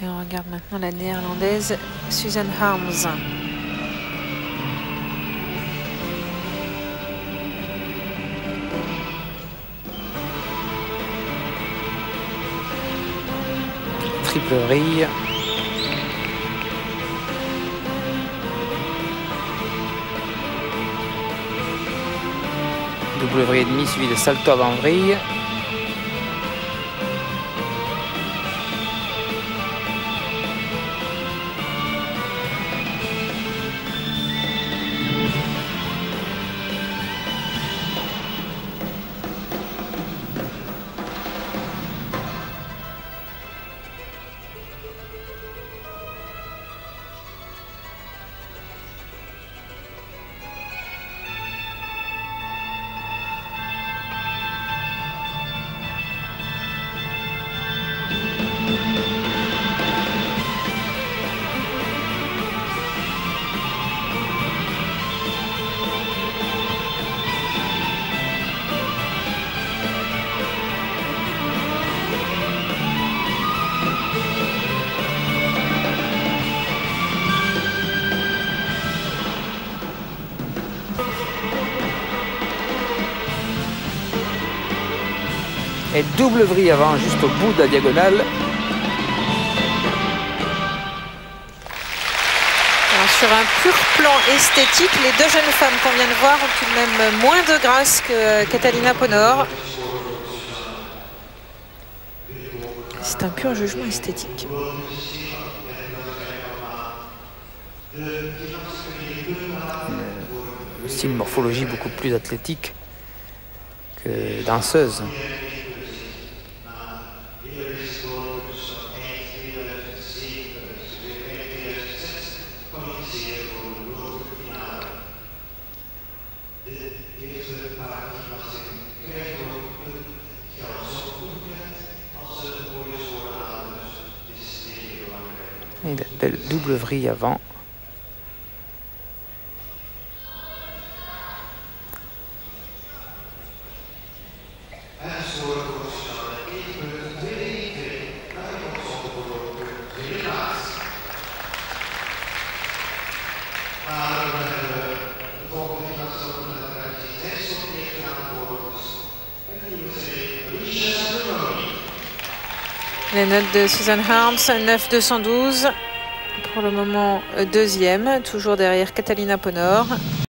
Et on regarde maintenant la néerlandaise Susan Harms. Triple vrille. Double vrille et demi suivi de salto avant vrille. Et double vrille avant, juste au bout de la diagonale. Alors, sur un pur plan esthétique, les deux jeunes femmes qu'on vient de voir ont tout de même moins de grâce que Catalina Ponor. C'est un pur jugement esthétique. Le style morphologie beaucoup plus athlétique que danseuse. Double vrille avant. Les notes de Susan Harms, 9-212. Pour le moment, deuxième, toujours derrière Catalina Ponor.